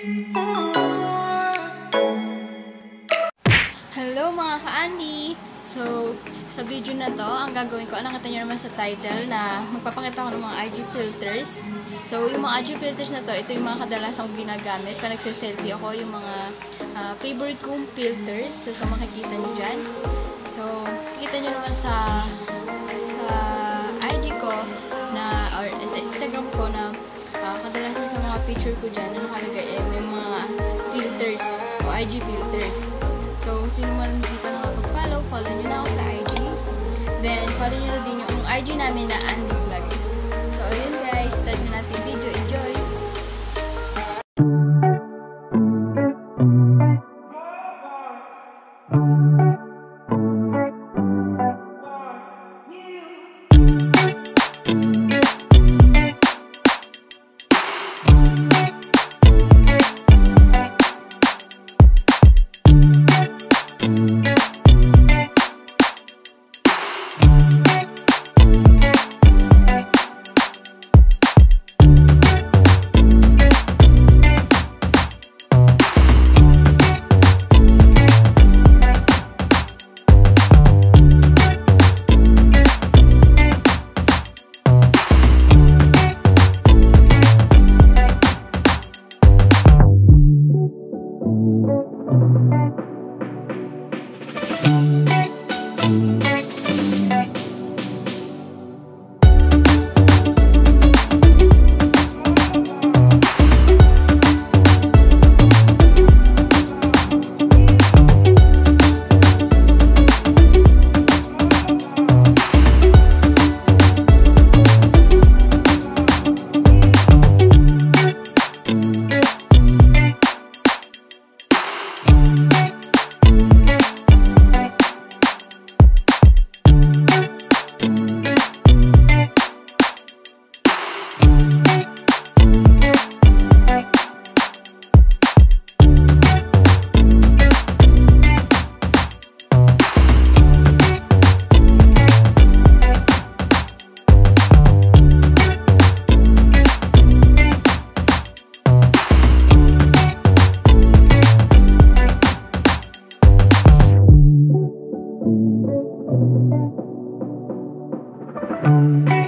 Hello mga ka-Andy! So, sa video na to, ang gagawin ko, nakita nyo naman sa title na magpapakita ko ng mga IG filters. So, yung mga IG filters na to, ito yung mga kadalasang ginagamit pag nagsiselfie ako, yung mga uh, favorite kong filters. So, so, makikita nyo dyan. So, kita nyo naman sa sa IG ko na, or sa Instagram ko na uh, kadalasan sa mga picture ko dyan na nakalagay IG filters. So, sino man hindi pa nakapag-follow, follow nyo na ako sa IG. Then, follow nyo na din yung IG namin na Andy Vlog. So, ayun guys, start na natin video. Enjoy! down.